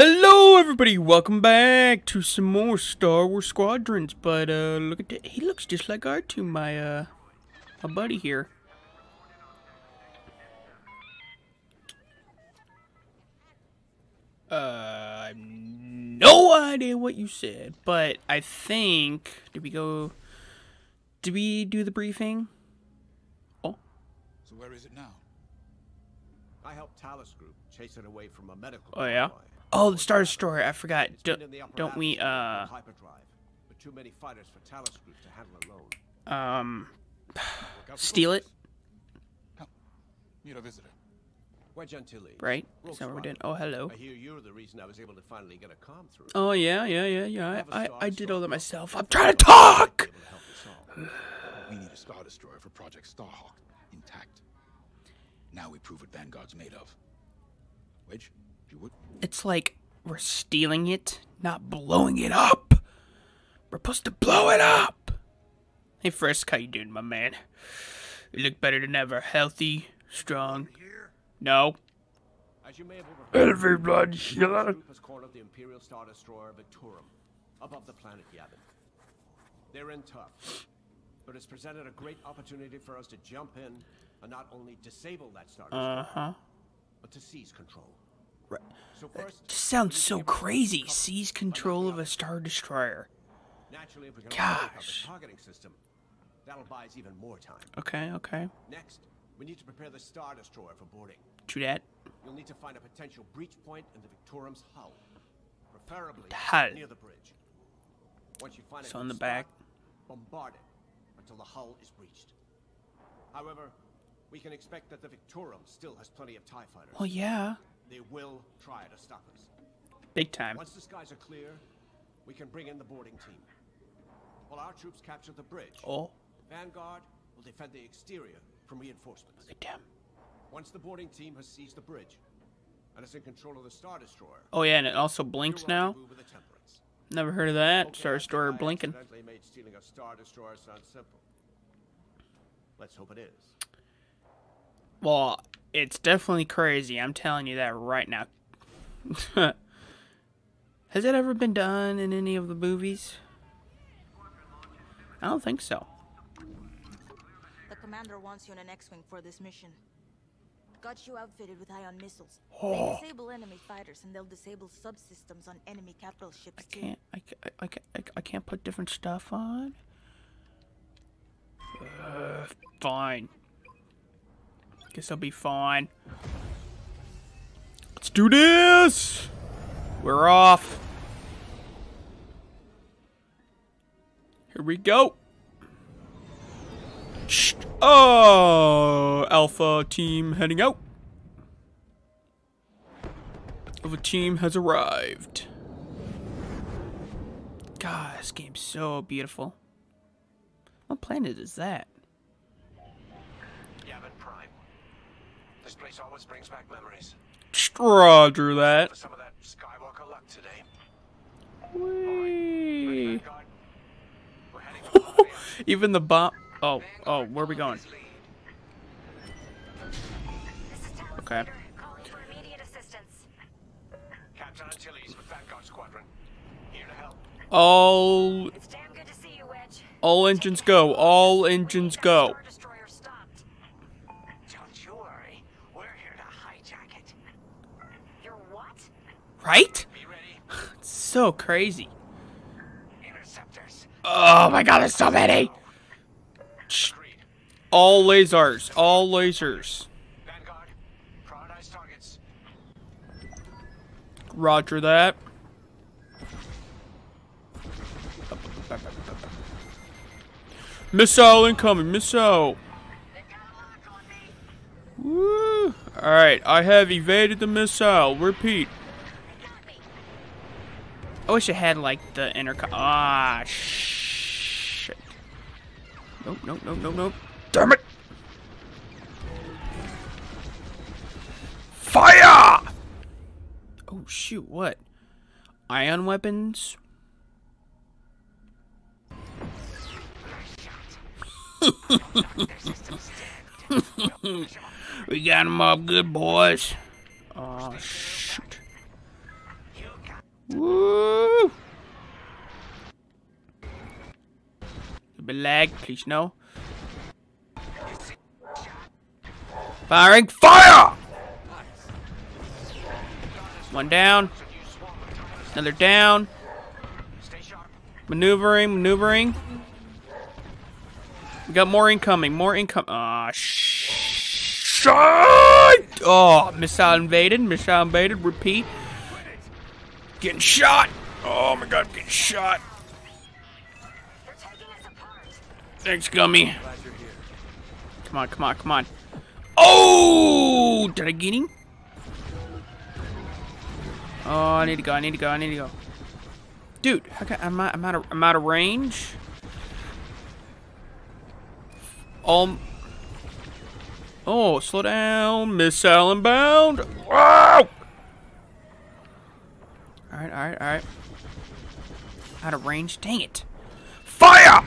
Hello, everybody. Welcome back to some more Star Wars Squadrons. But uh, look at that. He looks just like R2, my uh, my buddy here. Uh, no idea what you said, but I think did we go? Did we do the briefing? Oh. So where is it now? I helped Talus Group chase it away from a medical. Oh yeah. convoy. Oh, the Star Destroyer. I forgot. Don't, been in the upper don't we uh hyperdrive, but too many fighters for Talus Group to handle alone. um Look out for steal it? Come, a visitor. Wedge Antilles. Right? Is that what we're doing? Oh, hello. I hear you're the reason I was able to finally get a comm through. Oh yeah, yeah, yeah, yeah. Have a I, I, Star I did all that myself. I'm trying to talk. Able to help us solve. We need a Star Destroyer for Project Starhawk, intact. Now we prove what Vanguard's made of. Wedge, if you would. It's like we're stealing it, not blowing it up. We're supposed to blow it up. Hey Frisk, how you doing, my man? You look better than ever. Healthy, strong. No. As you may have overheard, blood Talus has cornered the Imperial Star Destroyer Victorum above the planet Yavin. They're in tough, but it's presented a great opportunity for us to jump in and not only disable that Star Destroyer, Uh huh. but to seize control. Right. So first, Just sounds we need to so crazy. Seize control of a star destroyer. Naturally, if we can also take Gosh. the targeting system, that'll buy us even more time. Okay, okay. Next, we need to prepare the Star Destroyer for boarding. True that. You'll need to find a potential breach point in the Victorum's hull, preferably hull. near the bridge. Once you find it, So on the start, back. bombard it until the hull is breached. However, we can expect that the Victorum still has plenty of Tie fighters. Well, yeah. They will try to stop us. Big time. Once the skies are clear, we can bring in the boarding team. While our troops capture the bridge, Oh, Vanguard will defend the exterior from reinforcements. look at them. Once the boarding team has seized the bridge and is in control of the Star Destroyer, Oh yeah, and it also blinks now. rendezvous with the Temperance. Never heard of that. Okay, Star Destroyer blinking. made stealing a Star Destroyer sound simple. Let's hope it is. Well, it's definitely crazy. I'm telling you that right now. Has it ever been done in any of the movies? I don't think so. The commander wants you in an X-wing for this mission. Got you outfitted with ion missiles. Oh. They disable enemy fighters, and they'll disable subsystems on enemy capital I ships too. can't. I, I, I, I can't put different stuff on. Uh, fine. Guess I'll be fine. Let's do this. We're off. Here we go. Oh, Alpha team heading out. Alpha team has arrived. God, this game's so beautiful. What planet is that? Yavin Prime. This place always brings back memories. Roger that. For some of that Skywalker luck today. Whee. We're heading for the area. Even the bomb. Oh, oh, where are we going? This is Talus Okay. Leader, calling for immediate assistance. Captain Antilles with Vanguard Squadron. Here to help. All, It's damn good to see you, Wedge. all engines go. All engines go. Star Destroyer stopped. Don't you worry. We're here to hijack it. You're what? Right? Be ready. It's so crazy. Interceptors. Oh my God, there's so many. All lasers. All lasers. Vanguard, prioritize targets. Roger that. Missile incoming, missile. Woo! Alright, I have evaded the missile. Repeat. I wish I had like the intercom. Ah, shit. Nope, nope, nope, nope, nope. Damn it! Fire! Oh shoot, what? Ion weapons? we got them up good, boys. Oh shoot. Woo! Bit lag, please no. Firing fire! One down. Another down. Maneuvering, maneuvering. We got more incoming, more income. Ah, sh- shit! Oh, missile invaded, missile invaded. Repeat. Getting shot. Oh my god, I'm getting shot. Thanks, Gunny. Come on, come on, come on. Oh! Did I get him? Oh, I need to go, I need to go, I need to go. Dude, can, I'm, out, I'm, out of, I'm out of range. Um. Oh, slow down. Missile inbound. Wow! Alright, alright, alright. Out of range. Dang it. Fire!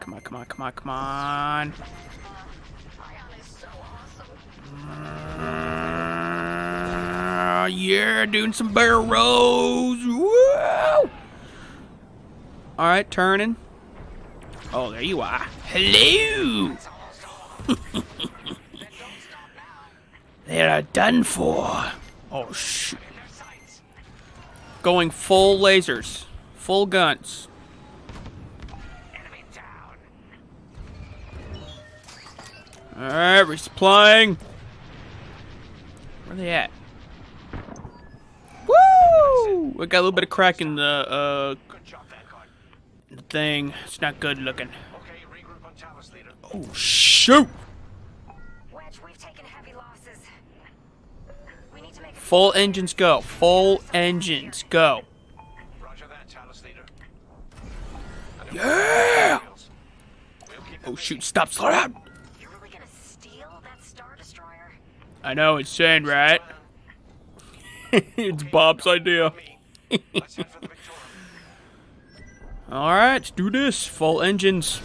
Come on, come on, come on, come on. Uh, yeah, doing some barrel rolls. Woo! All right, turning. Oh, there you are. Hello. They're done for. Oh shoot. Going full lasers, full guns. All right, resupplying. Where they at? Woo! We got a little bit of crack in the uh Good job, Vanguard. the thing. It's not good looking. Okay, regroup on Talos Leader. Oh shoot! Full engines go. Full engines go. Yeah! Oh shoot, stop, slow down! I know, it's insane, right? it's Bob's idea. Alright, do this. Full engines.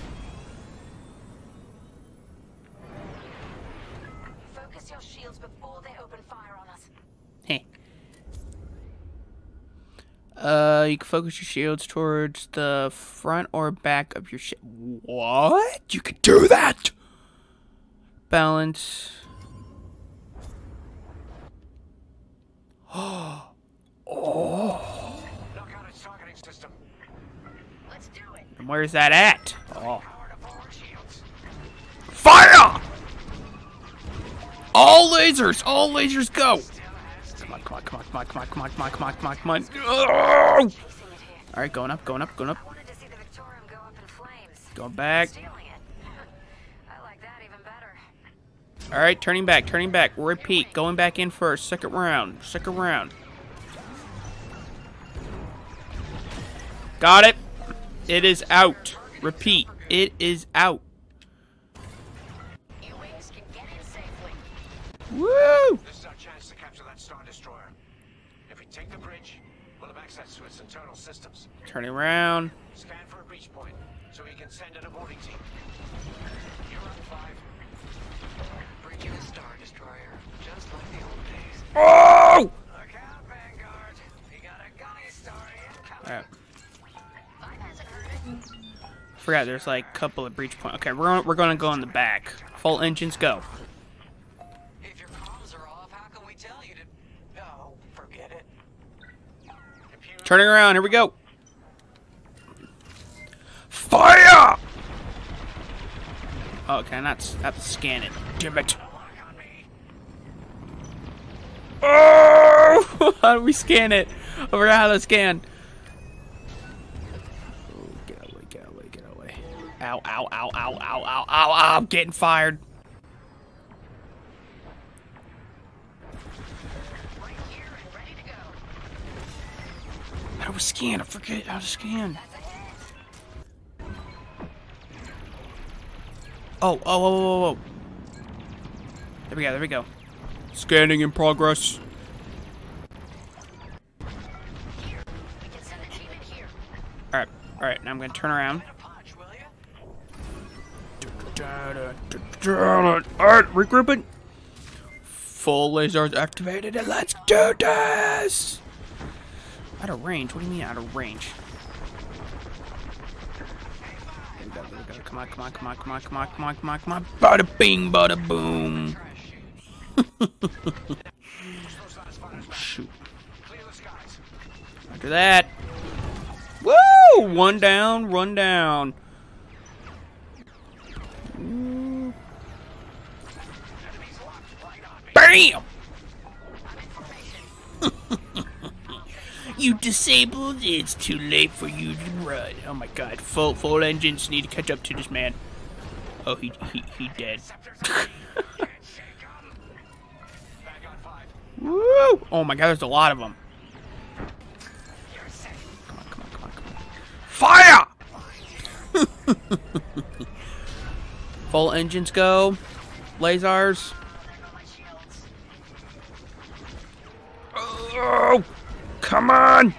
Uh, you can focus your shields towards the front or back of your ship. What? You can do that? Balance. It. And where's that at? Oh. Fire! All lasers! All lasers go! Come on, come on, come on, come on, come on, come on, come on, come on, come on. Oh! Chasing it here. Alright, going up, going up, going up. I wanted to see the Victorum go up in flames. Going back. Stealing it. I like that even better. Alright, turning back, turning back. Repeat, going back in for a second round. Second round. Got it. It is out. Repeat, it is out. You wings can get in safely. Woo! This is our chance to capture that Star Destroyer. If we take the bridge, we'll have access to its internal systems. Turning around. Scan for a breach point, so we can send in a boarding team. You're on five. Bridging a Star Destroyer, just like the old days. Oh! Look out, Vanguard. We got a gunny story incoming. Alright. Five hasn't heard it. Forgot there's like a couple of breach points. Okay, we're gonna, we're gonna go in the back. Full engines go. If your comms are off, how can we tell you to... Forget it. Turning around, here we go. Fire! Oh, okay, I'm not, not scan it. Damn it. Oh! how do we scan it? I forgot how to scan. Oh, get away, get away, get away. Ow, ow, ow, ow, ow, ow, ow, ow, I'm getting fired. Right here and ready to go. How do we scan? I forget how to scan. Oh, oh, oh, oh, oh. There we go, there we go. Scanning in progress. Here. We can send a team in here. Alright, alright, now I'm gonna turn around. Punch, will ya? Alright, regrouping. Full lasers activated and let's do this! Out of range? What do you mean out of range? Come on, come on, come on, come on, come on, come on, come on, come on. Bada bing, bada boom. Shoot. After that. Woo! One down, one down. Ooh. Bam! You disabled. It's too late for you to run. Oh my god. Full full engines need to catch up to this man. Oh, he he he dead. Woo! Oh my god, there's a lot of them. Come on, come on, come on, come on. Fire! Full engines go. Lasers. Oh, come on!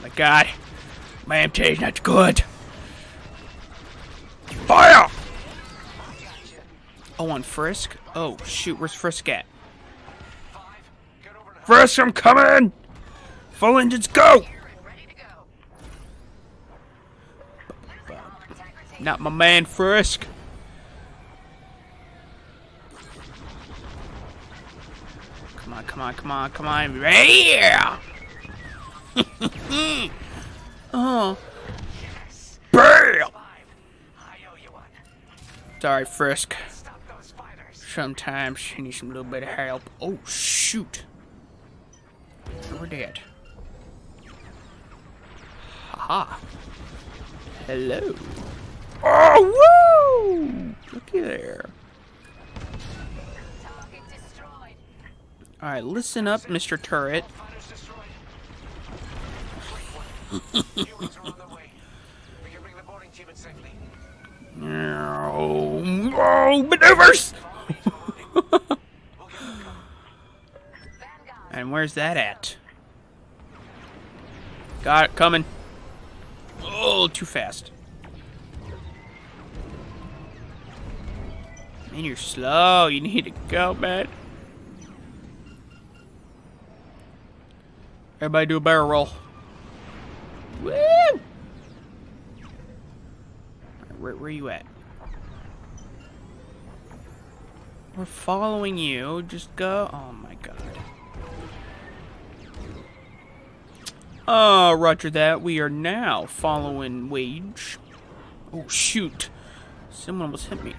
My God, my MT is not good. Fire! Oh, on Frisk? Oh, shoot, where's Frisk at? Frisk, I'm coming! Full engines go! Not my man Frisk. On, come on, come on, come on. Yeah! oh. Bam! Sorry, Frisk. Sometimes you need some little bit of help. Oh, shoot. We're dead. Haha. Hello. Oh, woo! Looky there. Alright, listen up, Mr. Turret. No, no, maneuvers! and where's that at? Got it, coming. Oh, too fast. Man, you're slow. You need to go, man. Everybody do a barrel roll. Woo! Where, where you at? We're following you. Just go. Oh my god. Oh, roger that. We are now following Wedge. Oh, shoot. Someone almost hit me.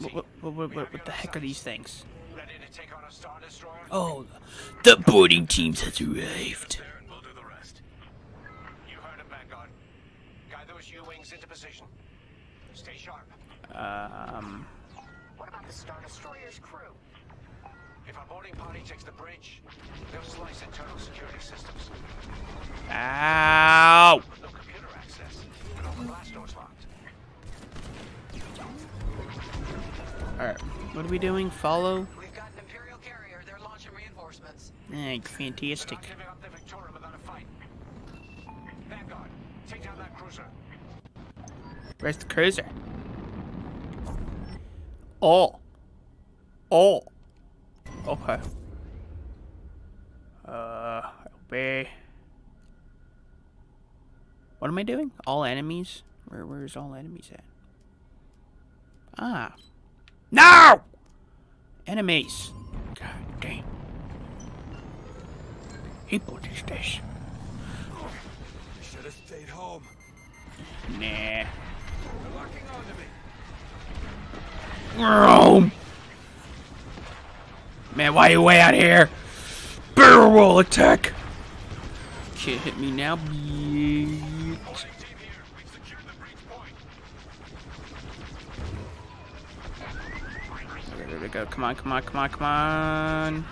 What, what, what, what, what the heck are these things? Oh, the boarding teams has arrived. We'll do the rest. You heard him, Vanguard. Guide those U-wings into position. Stay sharp. Um, What about the Star Destroyer's crew? If our boarding party takes the bridge, they'll slice internal security systems. ow! No computer access, and all the glass doors locked. Alright, what are we doing? Follow? We've got an Imperial carrier. They're launching reinforcements. Eh, fantastic. Not giving up the Victorum without down that cruiser. Where's the cruiser? Oh. Oh. Okay. Uh, obey. What am I doing? All enemies? Where, where's all enemies at? Ah. No! Enemies. God damn. This this. Should have stayed home. Nah. Locking onto me. Rome. Man, why you way out here? Barrel roll attack. Can't hit me now, bitch. Team here, we've secured the breach point. Okay, there we go. Come on, come on, come on, come on.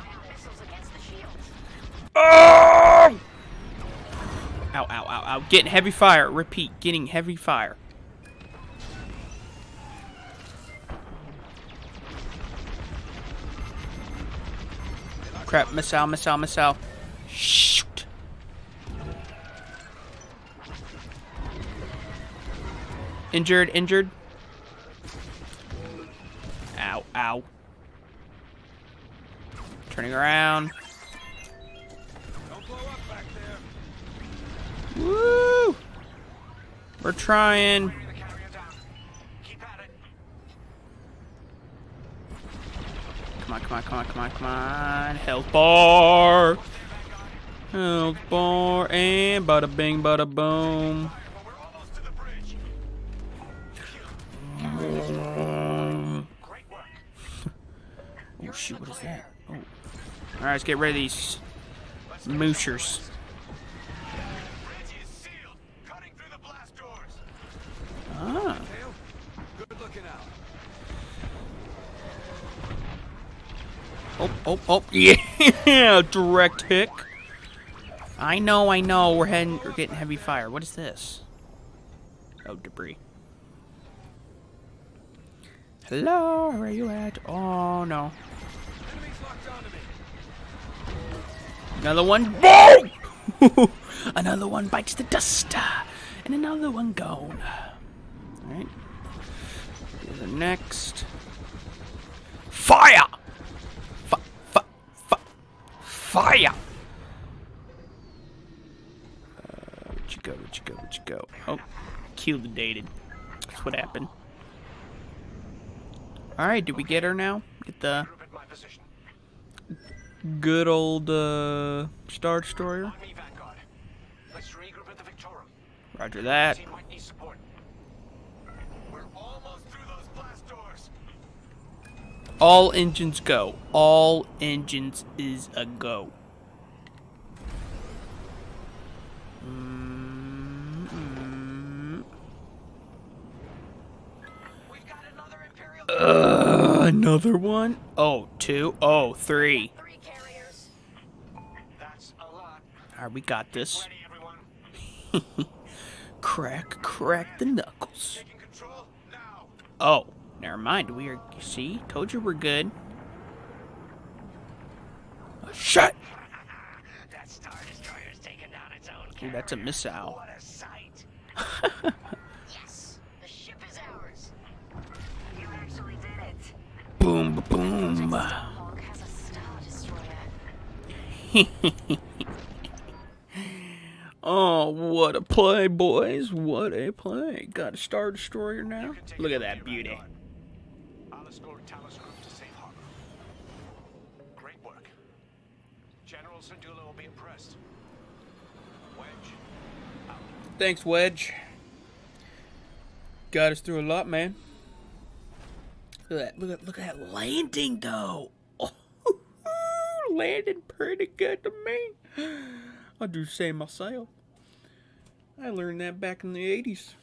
Oh! Ow, ow, ow, ow. Getting heavy fire. Repeat, getting heavy fire. Crap, missile, missile, missile. Shoot. Injured, injured. Ow, ow. Turning around. Woo! We're trying. Come on, come on, come on, come on, come on. Health bar. Health bar. And bada bing, bada boom. Oh, shoot, what is that? Oh. Alright, let's get rid of these doors. Ah. Oh, oh, oh, yeah, direct hit. I know, I know, we're heading, we're getting heavy fire. What is this? Oh, debris. Hello, where are you at? Oh, no. Enemies locked onto me. Another one. Boom! another one bites the dust. And another one gone. Alright. Here's the next. Fire! Fi fi fi fire! Uh, where'd you go? Where'd you go? Where'd you go? Oh, killed the dated. That's what happened. Alright, did we get her now? Get the Group at my position. Good old uh, Star Destroyer? On me, Vanguard. Let's regroup at the Victorum. Roger that. Team might need support. We're almost through those blast doors. All engines go. All engines is a go. Another Uh, another one? Oh, two. Oh, three. Three carriers. That's a lot. Alright, we got this. Crack, crack the knuckles. Taking control now. Oh, never mind. We are. See? Told you we're good. Oh, shut! That Star Destroyer's taken down its own Ooh, that's a missile. What a sight. Yes, the ship is ours. You actually did it. Boom, boom. Hawk Oh, what a play, boys. What a play. Got a Star Destroyer now. Look at that beauty. I'll escort Talos Group to safe harbor. Great work. General Syndulla will be impressed. Wedge, out. Thanks, Wedge. Got us through a lot, man. Look at that. Look at look at that landing though. Oh, landing pretty good to me. I do say myself. I learned that back in the 80s.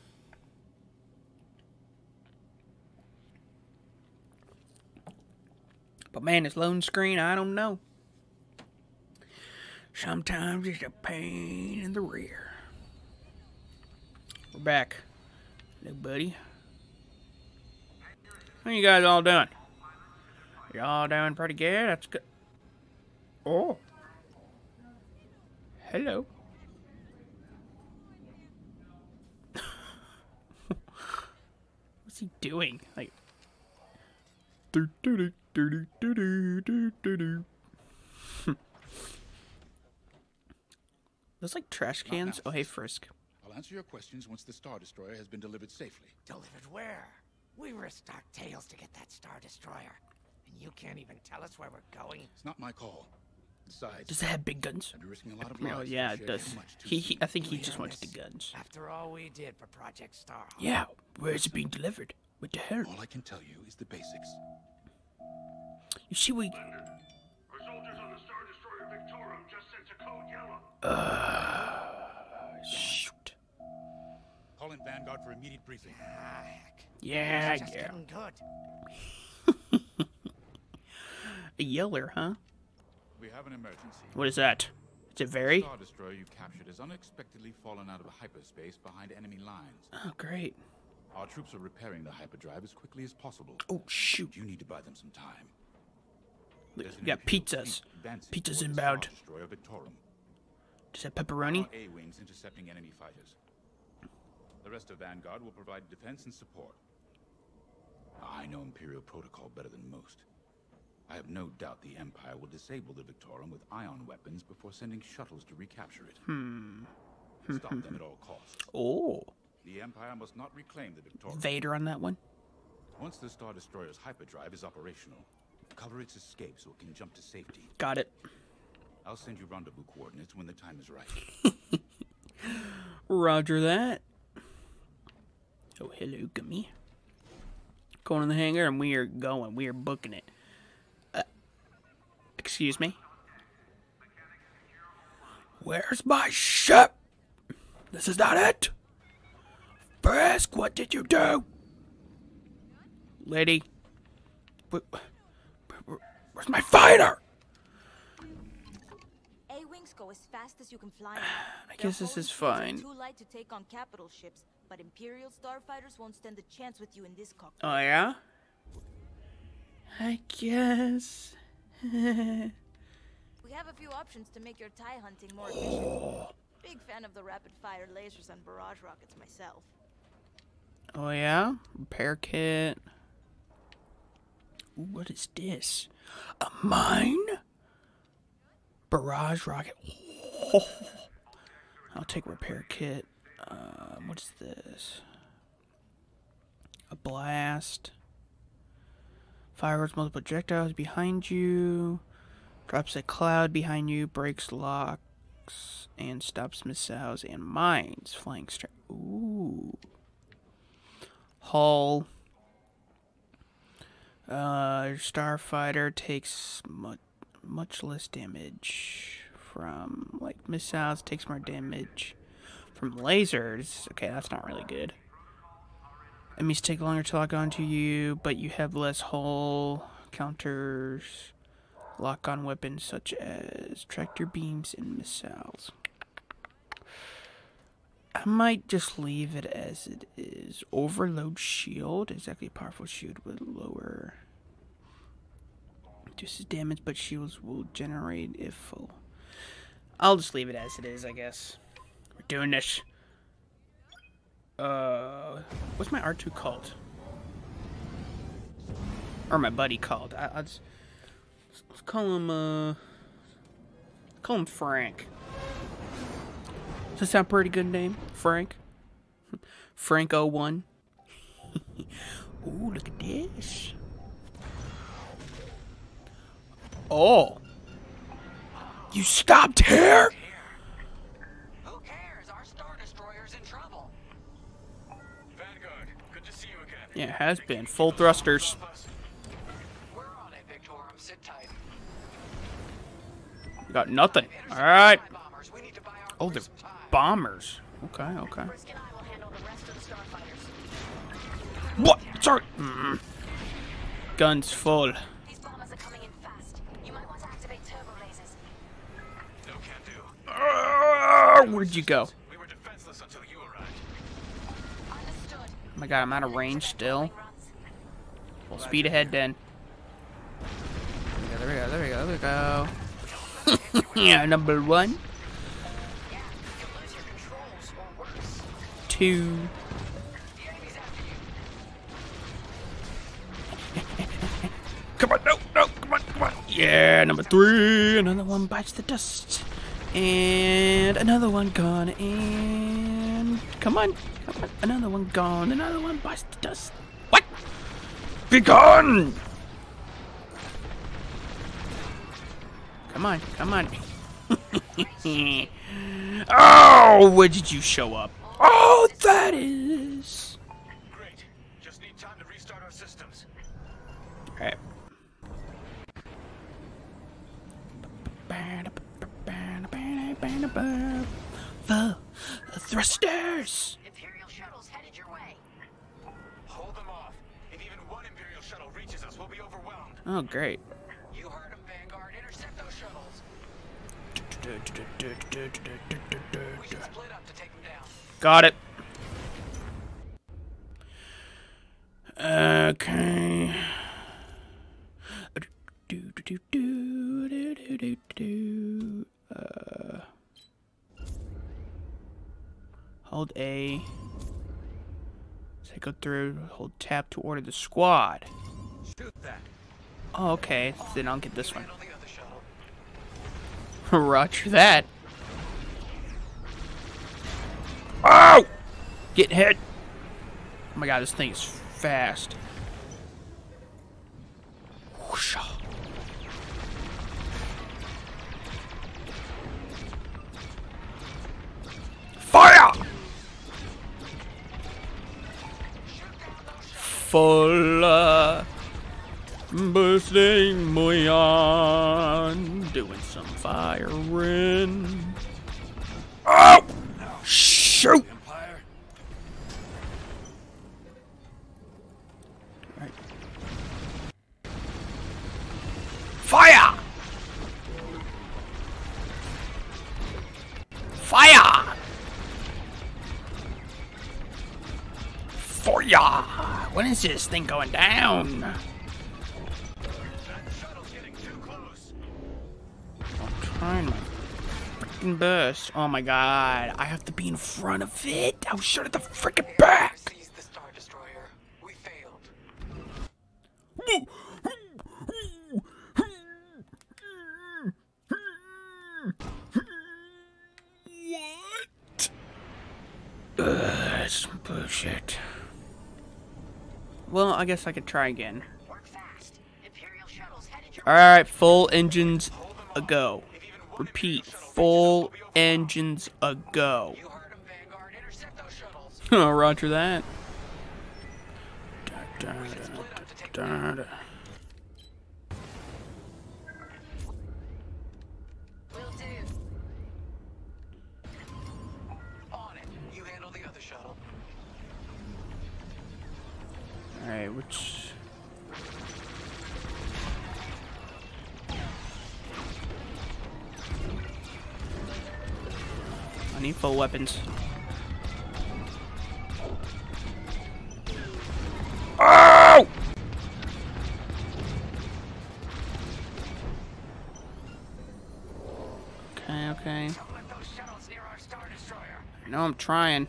But man, this loan screen, I don't know. Sometimes it's a pain in the rear. We're back. Hey, buddy. How you guys all doing? You all doing pretty good? That's good. Oh. Hello. What's he doing? Like. Those like trash cans. Oh, hey, Frisk. I'll answer your questions once the Star Destroyer has been delivered safely. Delivered where? We risked our tails to get that Star Destroyer. And you can't even tell us where we're going? It's not my call. Besides, Does it have big guns? I'd risking a lot of Oh yeah, it does. too much too He, he. I think he just wanted the guns. After all we did for Project Starhawk. Yeah, where is it being delivered? What the hell? All I can tell you is the basics. You see, we. Our soldiers on the Star Destroyer Victorum just sent a code yellow. Shoot. Call in Vanguard for immediate briefing. Ah, heck. Yeah, yeah. good. A yeller, huh? We have an emergency. What is that? Is it very? Star Destroyer you captured has unexpectedly fallen out of hyperspace behind enemy lines. Oh, great. Our troops are repairing the hyperdrive as quickly as possible. Oh, shoot. You need to buy them some time. We got pizzas. Pizzas inbound. Destroyer Victorum. Does that pepperoni? Our A-wings intercepting enemy fighters. The rest of Vanguard will provide defense and support. I know Imperial protocol better than most. I have no doubt the Empire will disable the Victorum with ion weapons before sending shuttles to recapture it. Hmm. Stop them at all costs. Oh, The Empire must not reclaim the Victorum. Vader on that one. Once the Star Destroyer's hyperdrive is operational, cover its escape so it can jump to safety. Got it. I'll send you rendezvous coordinates when the time is right. Roger that. Oh, hello, Gunny. Going in the hangar, and we are going. We are booking it. Excuse me? Where's my ship? This is not it. Frisk, what did you do? Lady. wh- wh- wh- Where's my fighter? A-wings go as fast as you can fly. I Their guess this is fine. Too light to take on capital ships, but Imperial starfighters won't stand a chance with you in this cockpit. Oh, yeah? I guess. We have a few options to make your tie hunting more efficient. Big fan of the rapid-fire lasers and barrage rockets myself. Oh yeah, repair kit. Ooh, what is this? A mine? Barrage rocket. Oh. I'll take repair kit. Um, what is this? A blast. Fires multiple projectiles behind you. Drops a cloud behind you. Breaks locks and stops missiles and mines. Flying straight. Ooh. Hull. Uh, Starfighter takes much much less damage from like missiles. Takes more damage from lasers. Okay, that's not really good. Enemies take longer to lock onto you, but you have less hull counters. Lock on weapons such as tractor beams and missiles. I might just leave it as it is. Overload shield. Exactly powerful shield with lower reduces damage, but shields will generate if full. I'll just leave it as it is, I guess. We're doing this. Uh, what's my R2 called? Or my buddy called? I, I'll just, let's call him, uh, call him Frank. Does that sound pretty good name? Frank? Frank 01. Ooh, look at this. Oh. You stopped here? Who cares? Our Star Destroyer's in trouble. Vanguard, good to see you again. Yeah, it has been. Full thrusters. It, Victorum. Sit tight. Got nothing. Alright. Bombers, we need to buy our Oh, they're bombers. Okay, okay. Frisk and I will handle the rest of the starfighters. What? Sorry. Mm. Guns full. Where'd you coming my god, I'm out of range still. Well, speed ahead then. There we go, there we go, there we go. yeah, number one, Yeah, or worse. two. Come on, no, no, come on, come on. Yeah, number three. Another one bites the dust. And another one gone. And come on, come on. Another one gone. Another one bites the dust. What? Be gone! Come on, come on. oh, where did you show up? Oh, that is. Great. Just need time to restart our systems. Alright. The thrusters. Imperial shuttles headed your way. Hold them off. If even one Imperial shuttle reaches us, we'll be overwhelmed. Oh, great. You heard him, Vanguard. Intercept those shuttles. We should split up to take them down. Got it. Okay. Uh, hold A. So I go through, hold tap to order the squad. Shoot that. Oh, okay. Then I'll get this one. Handle the. Roger that. Oh! Get hit. Oh my god, this thing is fast. Whoosh. Full bursting on, doing some firing. Oh! Shoot! Is this thing going down? I'm trying my freaking best. Oh my god, I have to be in front of it. I was shot at the freaking back. Seize the Star Destroyer. We failed. What? Ugh, that's some bullshit. Well, I guess I could try again. Work fast. Imperial shuttles headed your Alright, full engines a go. Repeat, full engines a go. You heard him, Vanguard. Intercept those. Oh, roger that. Da, da, We Alright, which. I need full weapons. Oh! Okay, okay. Don't let those shuttles near our Star Destroyer. I know I'm trying.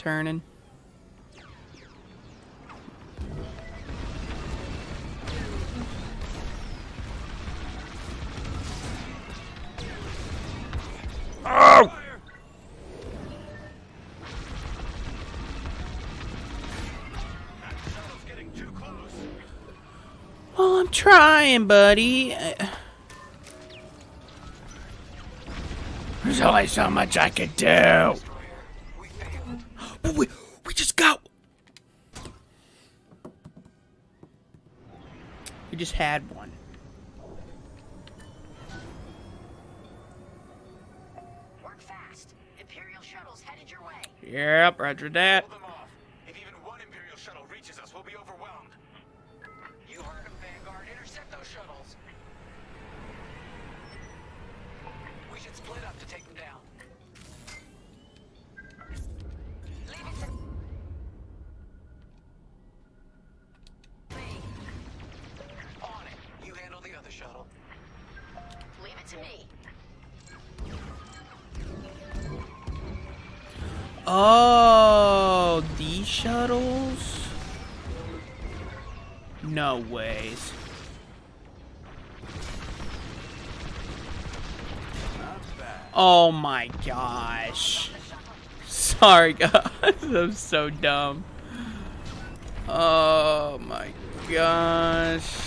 Turning, turning. Oh! Shuttle's getting too close. Well, I'm trying, buddy. There's only so much I could do. Destroyer. We failed. But we, we just got. We just had one. Work fast. Imperial shuttles headed your way. Yep, roger that. Hold them off. If even one Imperial shuttle reaches us, we'll be overwhelmed. You heard him, Vanguard. Intercept those shuttles. We should split up to take them down. Oh, these shuttles? No ways. Oh my gosh. Sorry, guys. I'm so dumb. Oh my gosh.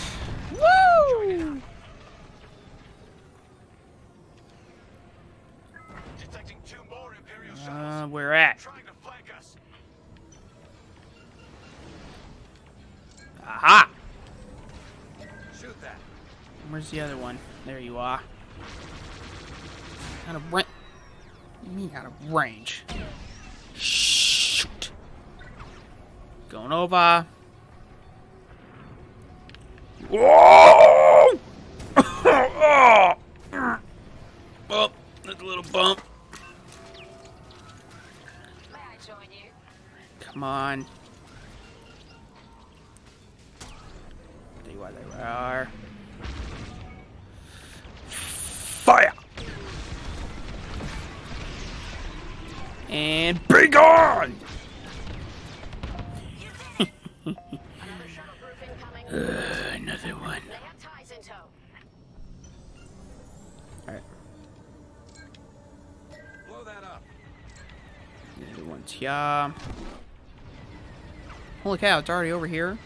There you are. Out of range. Me out of range. Shoot. Going over. And be gone! Another shuttle group incoming. Uh, another one. They have ties in. Alright, Blow that up. another one's here. Holy cow, it's already over here.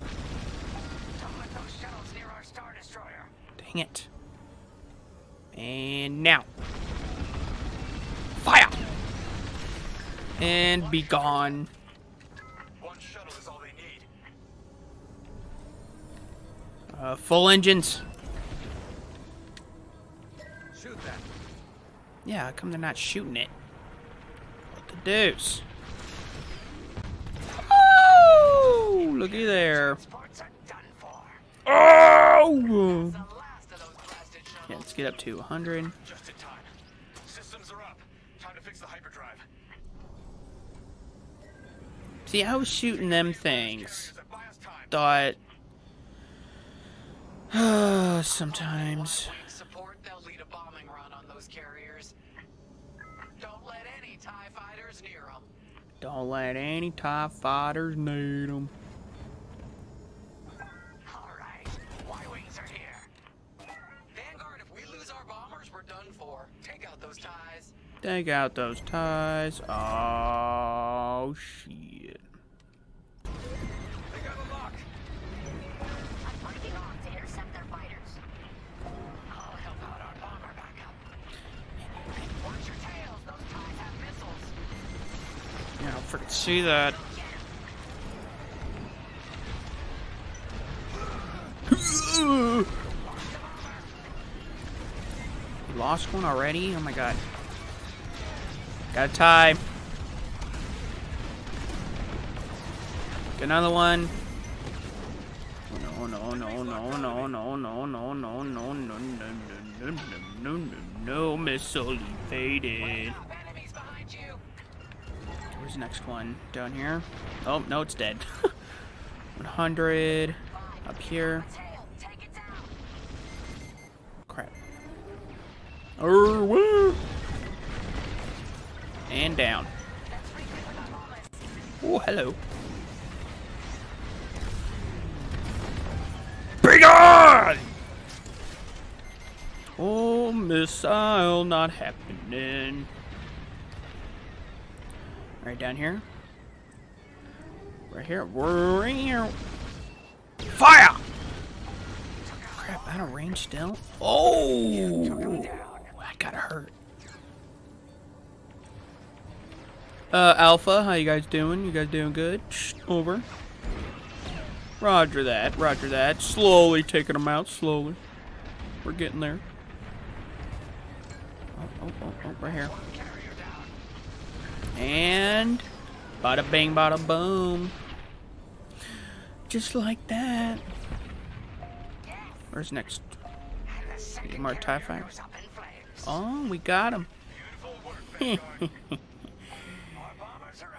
Don't let those shuttles near our Star Destroyer. Dang it. And now. Fire! And be gone. One shuttle is all they need. Uh, full engines. Shoot that. Yeah, how come they're not shooting it? What the deuce? Oh, looky there. Sports are done for. Oh! Let's get up to 100. Just in time. Systems are up. Time to fix the hyperdrive. See, I was shooting them things. Carriers that buy us time. Thought. sometimes. Support, they'll lead a bombing run on those carriers. Don't let any TIE fighters near them. Don't let any TIE fighters need them. Your tails, those ties have missiles. Yeah, I don't freaking see that. Lost one already? Oh my god. Got a tie. Get another one. No, no, no, no, no, no, no, no, no, no, no, no, no, no, no, no, no, no, missile evaded. Where's the next one? Down here? Oh, no, it's dead. 100. Up here. Crap. Oh, woo! And down. Oh, hello. Be gone! Oh, missile not happening. Right down here. Right here. Right here. Fire! Crap, out of range still. Oh! I got hurt. Uh, Alpha, how you guys doing? You guys doing good? Over. Roger that, roger that. Slowly taking them out, slowly. We're getting there. Oh, oh, oh, oh, right here. And bada bing, bada boom. Just like that. Where's next? More TIE flames. Oh, we got him.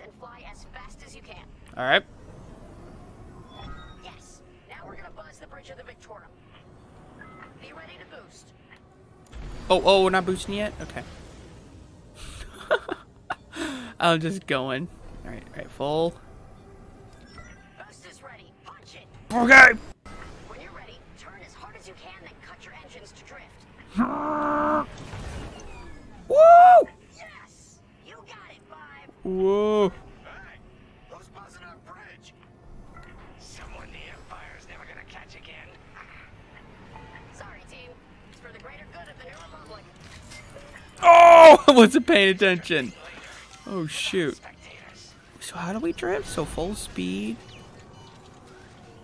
and fly as fast as you can. Alright. Yes. Now we're gonna buzz the bridge of the Victorum. Be ready to boost. Oh, oh, we're not boosting yet? Okay. I'm just going. Alright, alright, full. Boost is ready. Punch it. Okay! When you're ready, turn as hard as you can, then cut your engines to drift. Woo! Yes! You got it, Five. Whoa. Hey, who's buzzing our bridge? Someone the Empire's never gonna catch again. Sorry, team. It's for the greater good of the New Republic. Oh! I wasn't paying attention. Oh, shoot. So how do we drift? So full speed?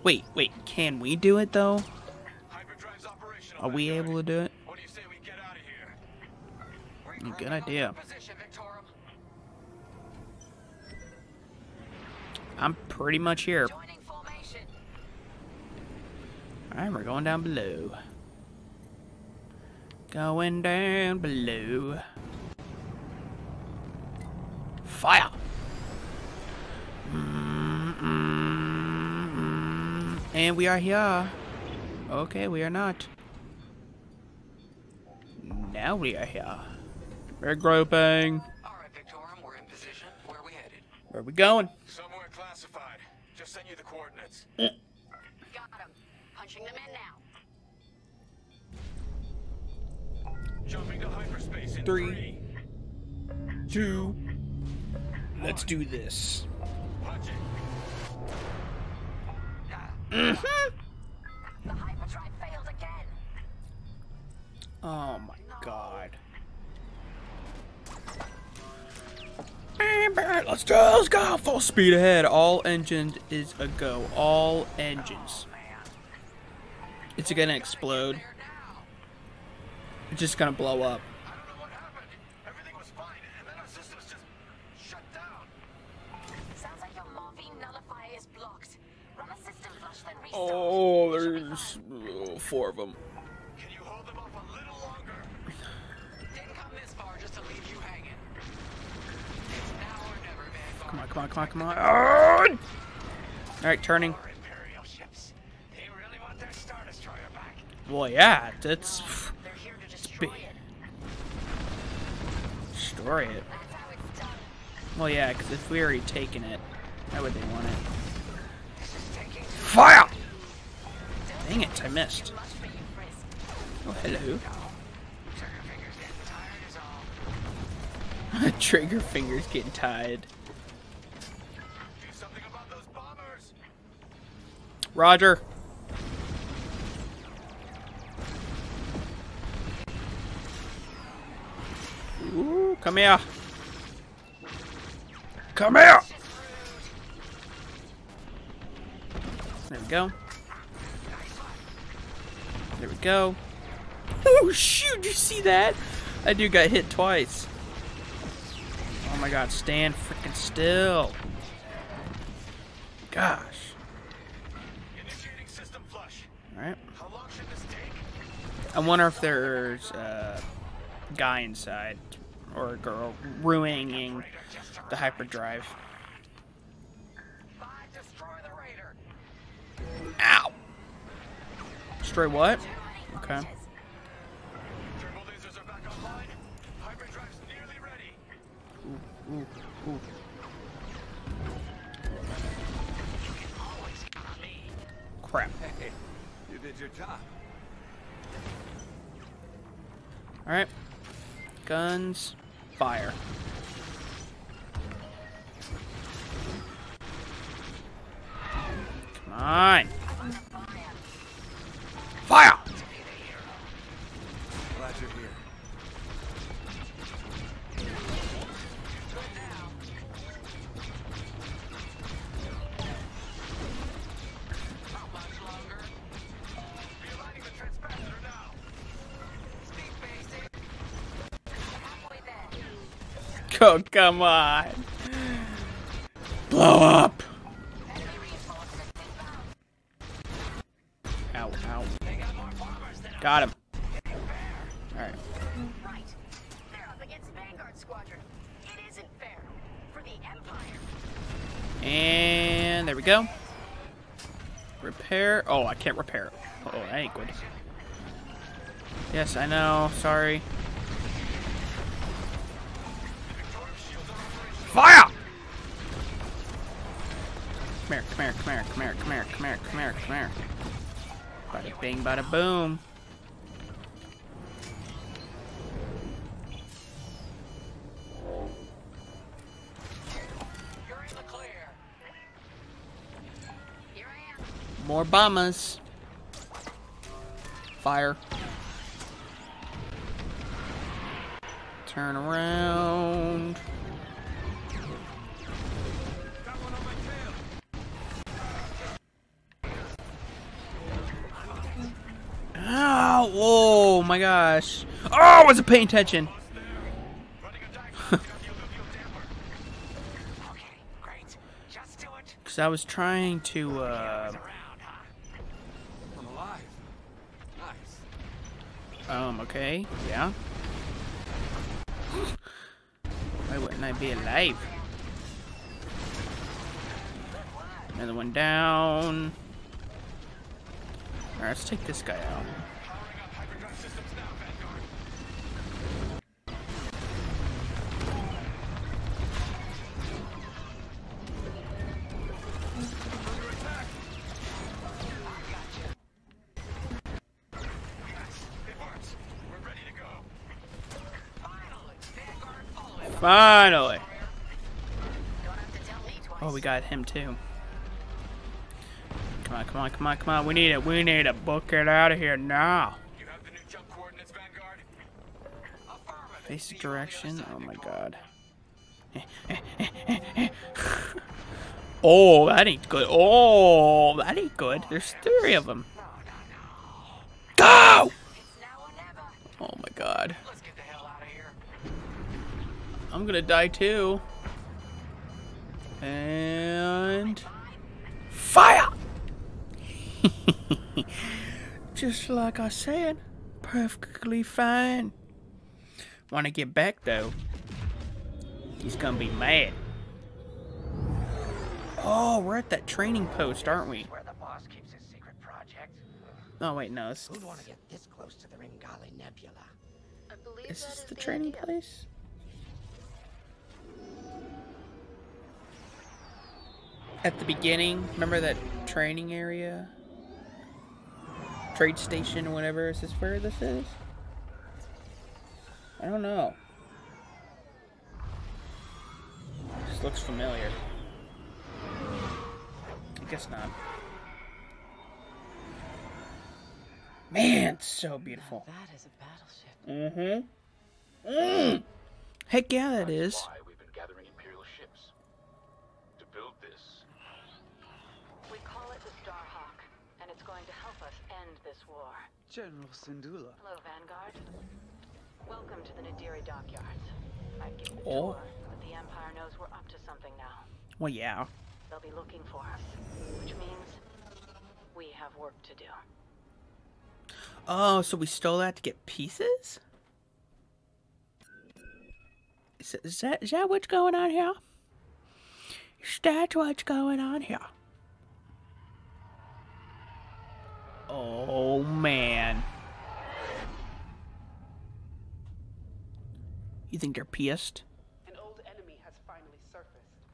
Wait, wait, can we do it though? Are we able to do it? good idea. I'm pretty much here. Alright, we're going down below. Going down below. Fire! Mm, mm, mm. And we are here. Okay, we are not. Now we are here. We're groping. All right, Victorum, we're in position. Where are we headed? Where are we going? Somewhere classified. Just send you the coordinates. Uh. Got him. Punching them in now. Jumping to hyperspace in Three. Two. Let's do this. The hyperdrive failed again. Oh my god. Let's go, let's go! Full speed ahead. All engines is a go. All engines. Oh, it's gonna explode. It's just gonna blow up. I don't know what happened. Everything was fine, and then our systems just shut down. Sounds like your morphine nullifier is blocked. Run a system flush, then restart. Oh, there's oh, four of them. Can you hold them off a little longer? Didn't come this far just to leave you hanging. It's now or never, Vanguard. Come on, come on, come on, come on. Ah! Alright, turning. Our Imperial ships. They really want their Star Destroyer back. Well, yeah, that's. They're here to destroy it. Destroy it. That's how it's done. Well, yeah, because if we already taken it, why would they want it? This is taking too Fire! Dang it, I missed. Oh, hello. Trigger fingers getting tied. Roger. Ooh, come here. Come here. There we go. There we go. Oh shoot! You see that? That dude got hit twice. Oh my god! Stand freaking still. Gosh. Initiating system flush. All right. How long should this take? I wonder if there's a guy inside or a girl ruining the hyperdrive. Five, destroy the Raider. Ow! Destroy what? Okay. Crap. Hey, you did your job. Alright. Guns. Fire. Come on. Fire! Glad you're here. How much longer? Realigning the transponder now. Speak basic. Halfway there. Oh, come on. Blow up. Got more bombers than Got him. Alright. Right. They're up against Vanguard Squadron. It isn't fair. For the Empire. And there we go. Repair. Oh, I can't repair it. Oh, that ain't good. Yes, I know. Sorry. Fire! Come here, come here, come here, come here, come here, come here, come here, come here. Bada bing, bada boom. You're in the clear. Here I am. More bombers. Fire. Turn around. Oh my gosh. Oh, I wasn't paying attention. Because I was trying to. Uh, um, okay. Yeah. Why wouldn't I be alive? Another one down. Alright, let's take this guy out. Powering up hyperdrive systems now, Vanguard. Under attack. Yes, it works. We're ready to go. Finally! Vanguard, follow. Finally! Don't have to tell me twice. Oh, we got him too. Come on, come on, come on, come on. We need it. We need to book it out of here now. You have the new jump coordinates, Vanguard? Affirmative. Face These are on the other direction. Oh my god. oh, that ain't good. Oh, that ain't good. There's three of them. Go! It's now or never. Oh my god. Let's get the hell out of here. I'm gonna die too. And fire! Just like I said, perfectly fine. Want to get back though? He's gonna be mad. Oh, we're at that training post, aren't we? Where the boss keeps his secret project. Oh wait, no. This, Who'd want to get this close to the Ringali Nebula? I believe is this is the training idea. place? At the beginning, remember that training area? Trade station or whatever. Is this where this is? I don't know. This looks familiar. I guess not. Man, it's so beautiful. That is a battleship. Mm-hmm. Mm. Heck yeah, that is. That's why we've been gathering Imperial ships. To build this, We call it the Starhawk, and it's going to help us end this war. General Syndulla. Hello, Vanguard. Welcome to the Nadiri dockyards. I've given a Oh. tour, but the Empire knows we're up to something now. Well, yeah. They'll be looking for us, which means we have work to do. Oh, so we stole that to get pieces? Is, is that is that what's going on here? Is that what's going on here? Oh man. You think they're pissed? An old enemy has finally surfaced.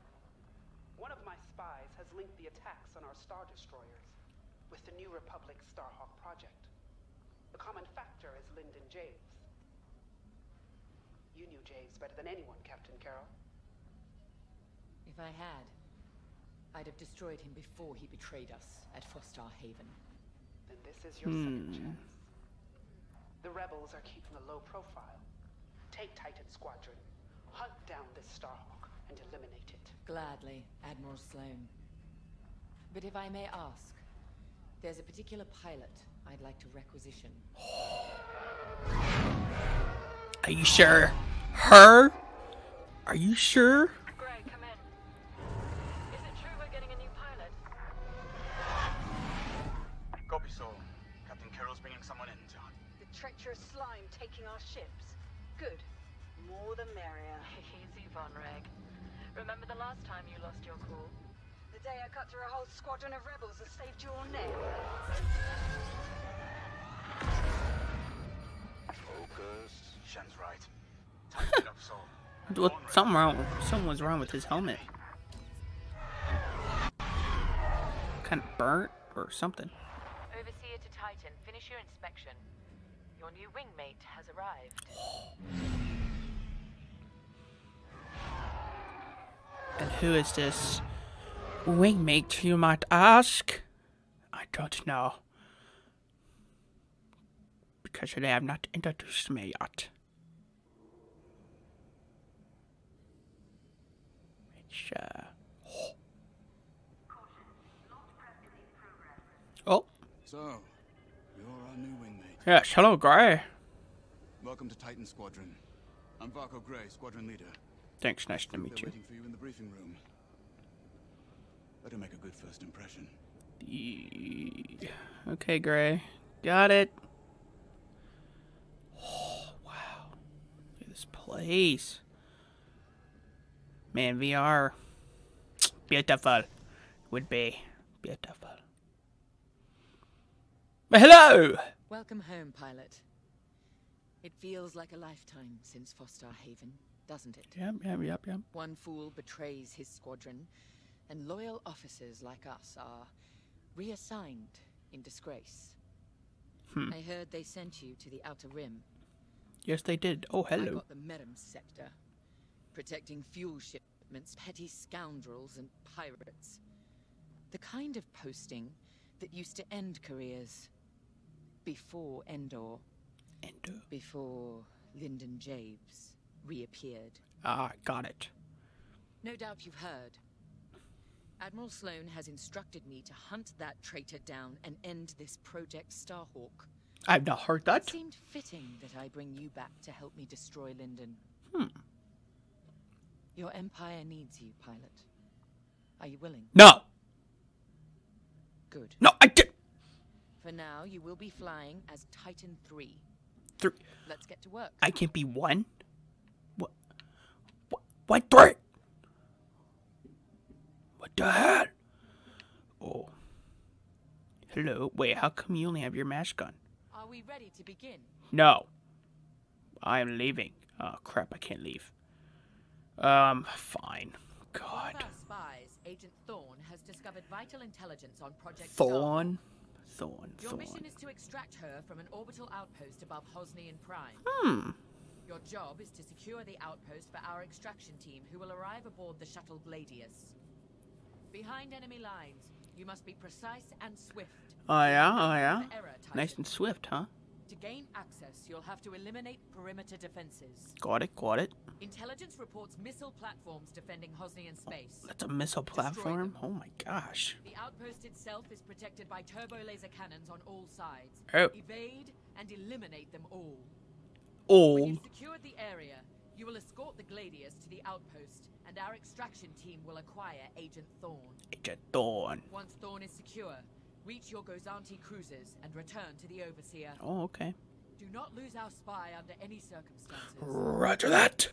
One of my spies has linked the attacks on our Star Destroyers with the New Republic Starhawk project. The common factor is Lyndon Javes. You knew Javes better than anyone, Captain Kerrill. If I had, I'd have destroyed him before he betrayed us at Fostar Haven. Then this is your second hmm. chance. The rebels are keeping a low profile. Take Titan Squadron, hunt down this Starhawk, and eliminate it. Gladly, Admiral Sloane. But if I may ask, there's a particular pilot I'd like to requisition. Are you sure? Her? Are you sure? Greg, come in. Is it true we're getting a new pilot? Copy, Saul. Captain Kerrill's bringing someone in, John. The treacherous slime taking our ships. Good. More the merrier. Easy, Von Reg. Remember the last time you lost your cool? The day I cut through a whole squadron of rebels and saved your neck. Focus. Shen's right. Tighten up, Saul. Well, something wrong. Something was wrong with his helmet. Kind of burnt or something. Overseer to Titan, finish your inspection. Your new wingmate has arrived. And who is this wingmate, you might ask? I don't know. Because they have not introduced me yet. It's, uh... Oh, So, you're our new wingmate. Yes, hello, Grey. Welcome to Titan Squadron. I'm Varko Grey, Squadron Leader. Thanks, nice to meet you. waiting for you in the briefing room. Better make a good first impression. Okay, Grey. Got it. Oh, wow. Look at this place. Man, VR. Beautiful. Would be beautiful. Hello! Welcome home, pilot. It feels like a lifetime since Fostar Haven, doesn't it? Yep, yep, yep, yep. One fool betrays his squadron, and loyal officers like us are reassigned in disgrace. Hmm. I heard they sent you to the Outer Rim. Yes, they did. Oh, hello. I got the Medem sector, protecting fuel shipments, petty scoundrels, and pirates. The kind of posting that used to end careers. Before Endor. Endor? Before Lyndon Javes reappeared. Ah, got it. No doubt you've heard. Admiral Sloane has instructed me to hunt that traitor down and end this Project Starhawk. I've not heard that. It seemed fitting that I bring you back to help me destroy Lyndon. Hmm. Your empire needs you, pilot. Are you willing? No. Good. No, I did. For now, you will be flying as Titan 3. Three. Let's get to work. I can't be one. What? What? What three? What the hell? Oh. Hello. Wait, how come you only have your mask on? Are we ready to begin? No. I am leaving. Oh crap! I can't leave. Um, fine. God. One of our spies, Agent Thorn, has discovered vital intelligence on Project Thorn. Thorn. Your Thorn. mission is to extract her from an orbital outpost above Hosnian Prime. Hmm. Your job is to secure the outpost for our extraction team, who will arrive aboard the shuttle Gladius. Behind enemy lines, you must be precise and swift. Oh yeah. Oh yeah. Nice and swift, huh? To gain access, you'll have to eliminate perimeter defenses. Got it. Got it. Intelligence reports missile platforms defending Hosnian oh, space. That's a missile platform. Oh my gosh. The outpost itself is protected by turbo laser cannons on all sides. Oh. Evade and eliminate them all. All. When you've secured the area, you will escort the Gladius to the outpost, and our extraction team will acquire Agent Thorn. Agent Thorn. Once Thorn is secure, reach your Gozanti cruisers and return to the Overseer. Oh, okay. Do not lose our spy under any circumstances. Roger that.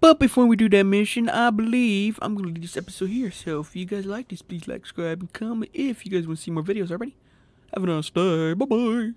But before we do that mission, I believe I'm gonna leave this episode here. So if you guys like this, please like, subscribe, and comment. If you guys want to see more videos already, have a nice day. Bye bye.